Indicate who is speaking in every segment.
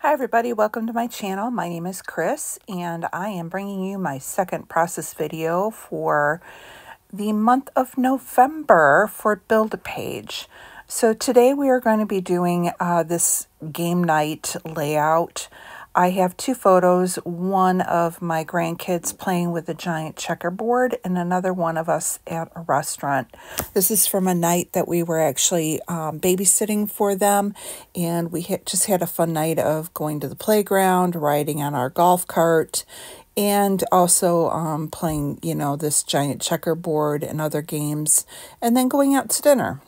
Speaker 1: Hi everybody, welcome to my channel. My name is Chris and I am bringing you my second process video for the month of November for Build a Page. So today we are going to be doing uh, this game night layout I have two photos, one of my grandkids playing with a giant checkerboard and another one of us at a restaurant. This is from a night that we were actually um, babysitting for them and we just had a fun night of going to the playground, riding on our golf cart, and also um, playing, you know, this giant checkerboard and other games, and then going out to dinner.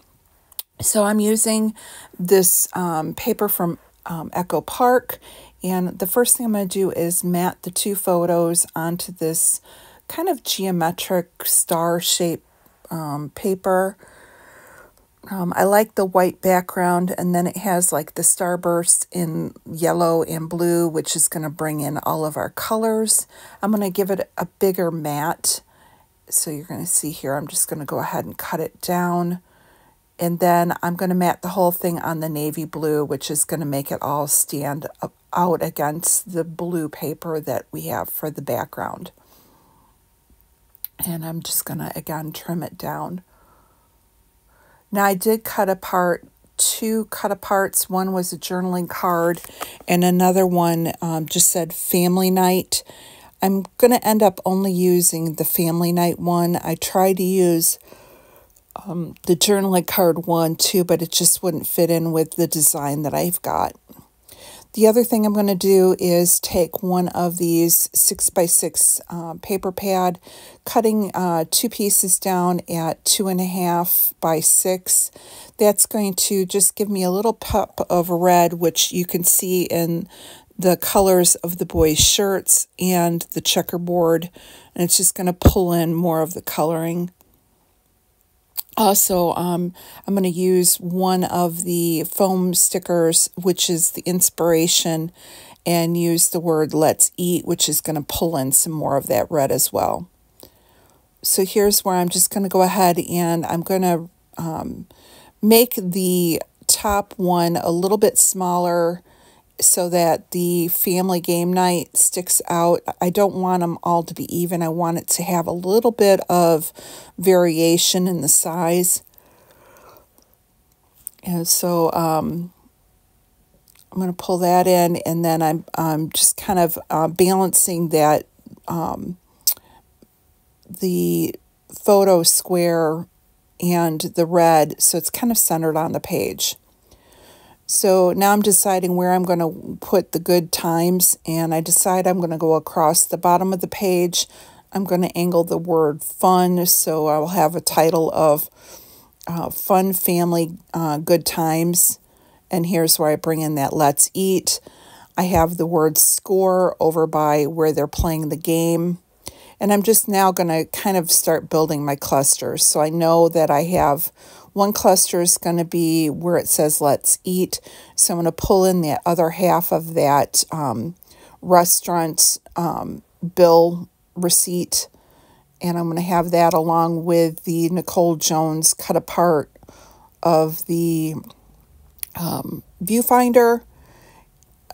Speaker 1: So I'm using this um, paper from um, Echo Park and the first thing I'm going to do is mat the two photos onto this kind of geometric star shape um, paper. Um, I like the white background and then it has like the starburst in yellow and blue, which is going to bring in all of our colors. I'm going to give it a bigger mat. So you're going to see here, I'm just going to go ahead and cut it down. And then I'm going to mat the whole thing on the navy blue, which is going to make it all stand up, out against the blue paper that we have for the background. And I'm just going to, again, trim it down. Now, I did cut apart two cut aparts. One was a journaling card, and another one um, just said family night. I'm going to end up only using the family night one. I tried to use um, the journaling card one too, but it just wouldn't fit in with the design that I've got. The other thing I'm going to do is take one of these 6 by 6 uh, paper pad, cutting uh, two pieces down at two and a half by 6. That's going to just give me a little pop of red, which you can see in the colors of the boys' shirts and the checkerboard. And it's just going to pull in more of the coloring. Also, um, I'm going to use one of the foam stickers, which is the inspiration, and use the word let's eat, which is going to pull in some more of that red as well. So here's where I'm just going to go ahead and I'm going to um, make the top one a little bit smaller so that the family game night sticks out. I don't want them all to be even. I want it to have a little bit of variation in the size. And so um, I'm going to pull that in and then I'm, I'm just kind of uh, balancing that um, the photo square and the red so it's kind of centered on the page. So now I'm deciding where I'm going to put the good times and I decide I'm going to go across the bottom of the page. I'm going to angle the word fun so I'll have a title of uh, Fun Family uh, Good Times. And here's where I bring in that Let's Eat. I have the word score over by where they're playing the game. And I'm just now going to kind of start building my clusters. So I know that I have one cluster is going to be where it says let's eat. So I'm going to pull in the other half of that um, restaurant um, bill receipt. And I'm going to have that along with the Nicole Jones cut apart of the um, viewfinder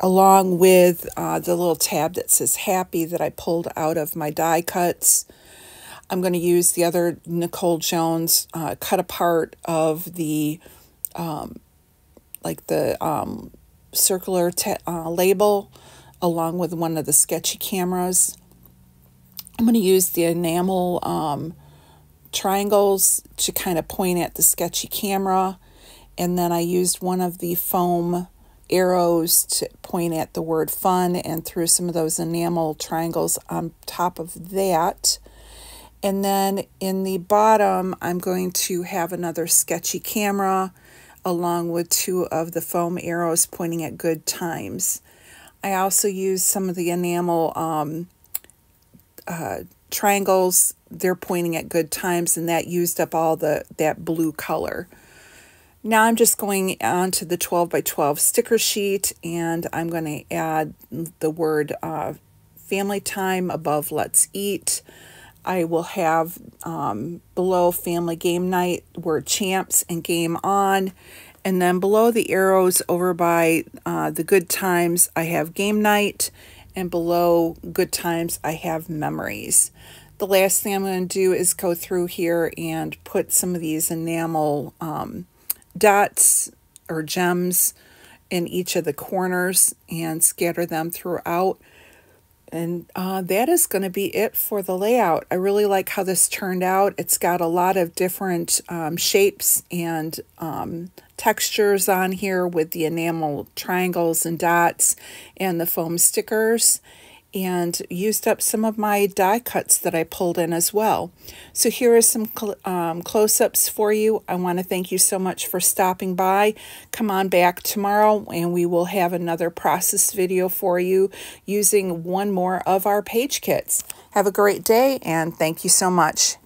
Speaker 1: along with uh, the little tab that says happy that I pulled out of my die cuts. I'm going to use the other Nicole Jones uh, cut apart of the, um, like the um, circular uh, label along with one of the sketchy cameras. I'm going to use the enamel um, triangles to kind of point at the sketchy camera. And then I used one of the foam arrows to point at the word fun and threw some of those enamel triangles on top of that. And then in the bottom, I'm going to have another sketchy camera along with two of the foam arrows pointing at good times. I also use some of the enamel um, uh, triangles. They're pointing at good times and that used up all the that blue color. Now I'm just going on to the 12 by 12 sticker sheet and I'm going to add the word uh, family time above let's eat. I will have um, below family game night word champs and game on. And then below the arrows over by uh, the good times, I have game night. And below good times, I have memories. The last thing I'm going to do is go through here and put some of these enamel um, dots or gems in each of the corners and scatter them throughout. And uh, that is going to be it for the layout. I really like how this turned out. It's got a lot of different um, shapes and um, textures on here with the enamel triangles and dots and the foam stickers and used up some of my die cuts that I pulled in as well. So here are some cl um, close-ups for you. I want to thank you so much for stopping by. Come on back tomorrow and we will have another process video for you using one more of our page kits. Have a great day and thank you so much.